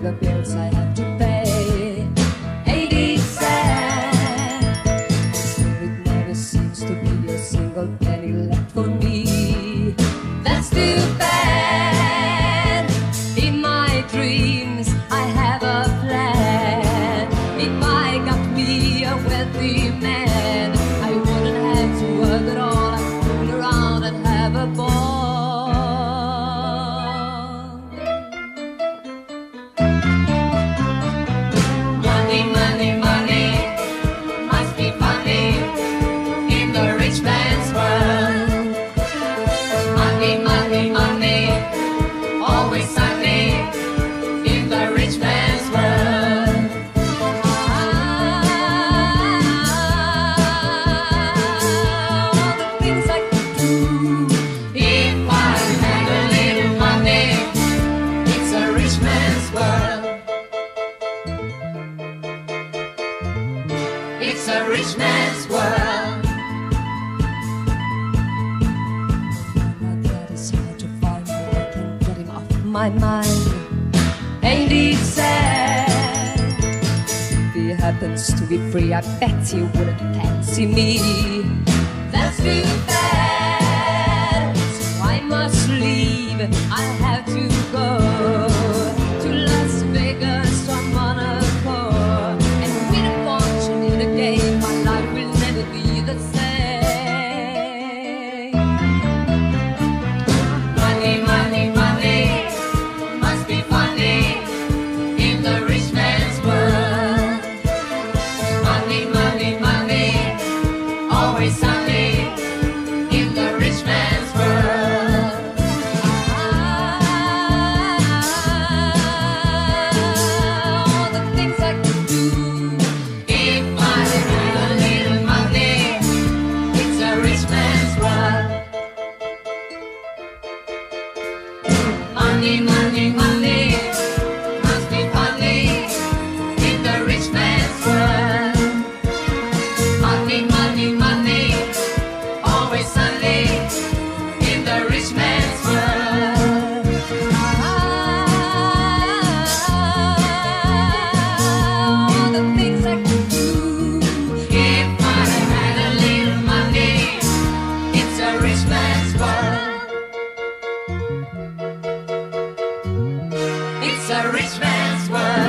the A rich man's world. That is hard to find, but I can't get him off my mind. Ain't it sad? If he happens to be free, I bet he wouldn't fancy me. That's too bad. me. It's a rich man's world.